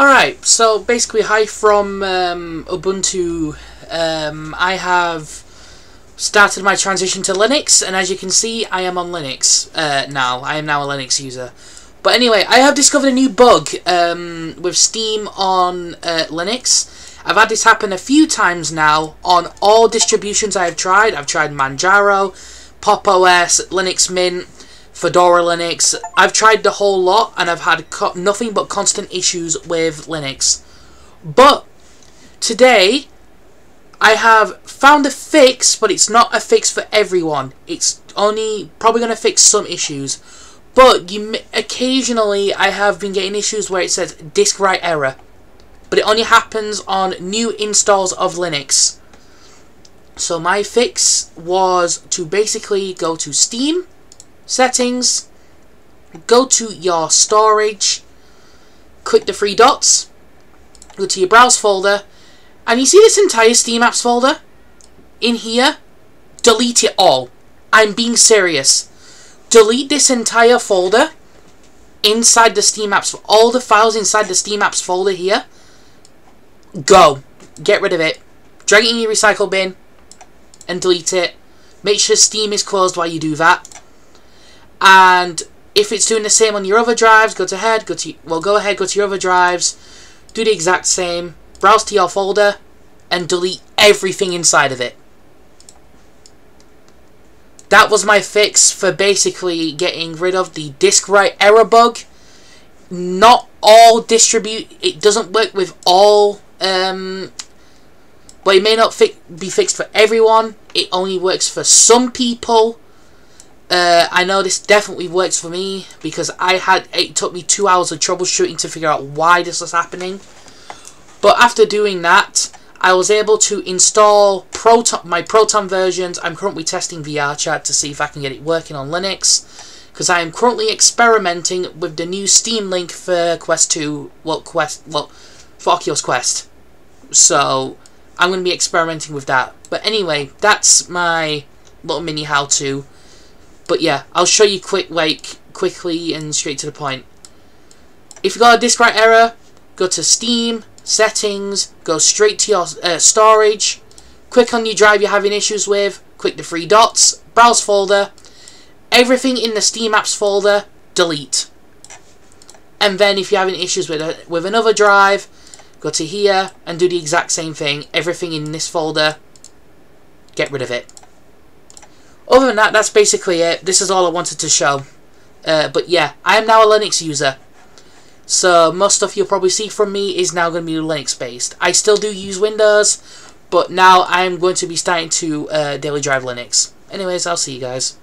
Alright, so basically, hi from um, Ubuntu. Um, I have started my transition to Linux, and as you can see, I am on Linux uh, now. I am now a Linux user. But anyway, I have discovered a new bug um, with Steam on uh, Linux. I've had this happen a few times now on all distributions I have tried. I've tried Manjaro, Pop OS, Linux Mint, Fedora Linux. I've tried the whole lot and I've had nothing but constant issues with Linux. But today I have found a fix, but it's not a fix for everyone. It's only probably going to fix some issues. But you occasionally I have been getting issues where it says disk write error. But it only happens on new installs of Linux. So my fix was to basically go to Steam settings, go to your storage, click the three dots, go to your browse folder, and you see this entire Steam apps folder? In here, delete it all. I'm being serious. Delete this entire folder inside the Steam apps, all the files inside the Steam apps folder here. Go. Get rid of it. Drag it in your recycle bin and delete it. Make sure Steam is closed while you do that. And if it's doing the same on your other drives, go to head, go to well go ahead, go to your other drives, do the exact same, browse to your folder, and delete everything inside of it. That was my fix for basically getting rid of the disk write error bug. Not all distribute it doesn't work with all um but it may not fi be fixed for everyone. It only works for some people. Uh, I know this definitely works for me because I had it took me two hours of troubleshooting to figure out why this was happening. But after doing that, I was able to install Proton, my Proton versions. I'm currently testing VRChat to see if I can get it working on Linux. Because I am currently experimenting with the new Steam Link for Quest 2, well, Quest, well, for Oculus Quest. So, I'm going to be experimenting with that. But anyway, that's my little mini how-to. But yeah, I'll show you quick, like, quickly and straight to the point. If you got a disk write error, go to Steam, Settings, go straight to your uh, storage, click on your drive you're having issues with, click the three dots, browse folder, everything in the Steam Apps folder, delete. And then if you're having issues with, a, with another drive, go to here and do the exact same thing, everything in this folder, get rid of it. Other than that, that's basically it. This is all I wanted to show. Uh, but yeah, I am now a Linux user. So most stuff you'll probably see from me is now going to be Linux based. I still do use Windows, but now I'm going to be starting to uh, daily drive Linux. Anyways, I'll see you guys.